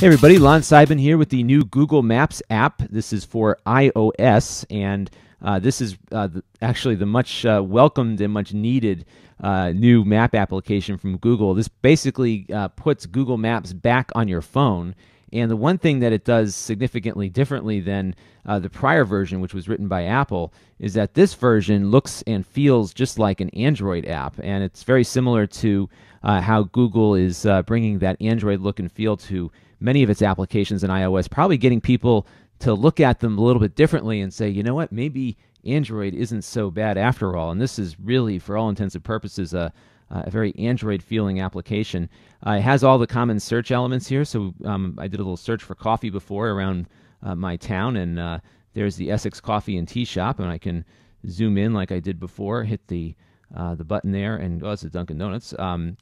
Hey everybody, Lon Seidman here with the new Google Maps app. This is for iOS, and uh, this is uh, the, actually the much uh, welcomed and much needed uh, new map application from Google. This basically uh, puts Google Maps back on your phone. And the one thing that it does significantly differently than uh, the prior version, which was written by Apple, is that this version looks and feels just like an Android app. And it's very similar to how Google is bringing that Android look and feel to many of its applications in iOS, probably getting people to look at them a little bit differently and say, you know what, maybe Android isn't so bad after all. And this is really, for all intents and purposes, a, a very Android feeling application. Uh, it has all the common search elements here. So um, I did a little search for coffee before around uh, my town, and uh, there's the Essex Coffee and Tea Shop, and I can zoom in like I did before, hit the uh, the button there, and oh, it's a Dunkin' Donuts, um,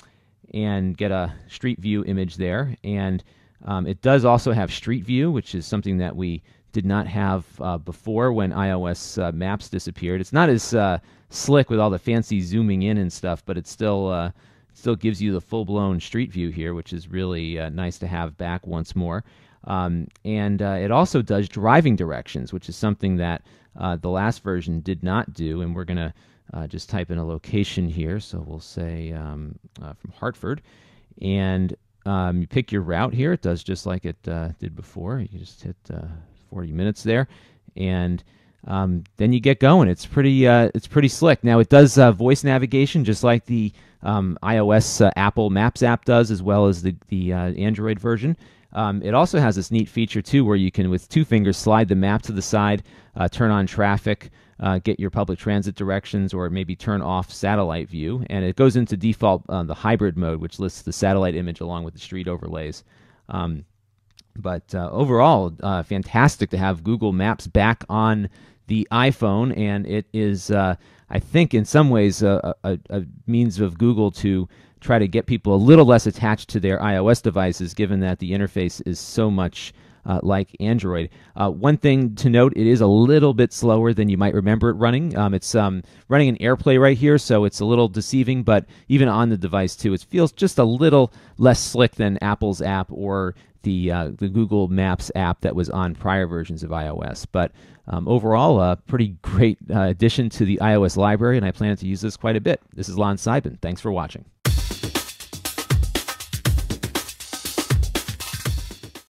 and get a street view image there. And um, it does also have Street View, which is something that we did not have uh, before when iOS uh, Maps disappeared. It's not as uh, slick with all the fancy zooming in and stuff, but it still uh, still gives you the full blown Street View here, which is really uh, nice to have back once more. Um, and uh, it also does driving directions, which is something that the last version did not do. And we're going to just type in a location here. So we'll say um, from Hartford. And um, you pick your route here. It does just like it did before. You just hit 40 minutes there, and um, then you get going. It's pretty uh, it's pretty slick. Now it does uh, voice navigation just like the um, iOS uh, Apple Maps app does, as well as the the uh, Android version. Um, it also has this neat feature too, where you can with two fingers slide the map to the side, turn on traffic uh, get your public transit directions or maybe turn off satellite view. And it goes into default uh, the hybrid mode, which lists the satellite image along with the street overlays. Um, but uh, overall, uh, fantastic to have Google Maps back on the iPhone, and it is, uh, I think, in some ways, a, a, a means of Google to try to get people a little less attached to their iOS devices, given that the interface is so much uh, like Android. Uh, one thing to note, it is a little bit slower than you might remember it running. Um, it's um, running an AirPlay right here, so it's a little deceiving, but even on the device too, it feels just a little less slick than Apple's app or the, uh, the Google Maps app that was on prior versions of iOS. But um, overall, a pretty great uh, addition to the iOS library, and I plan to use this quite a bit. This is Lon Seidman. Thanks for watching.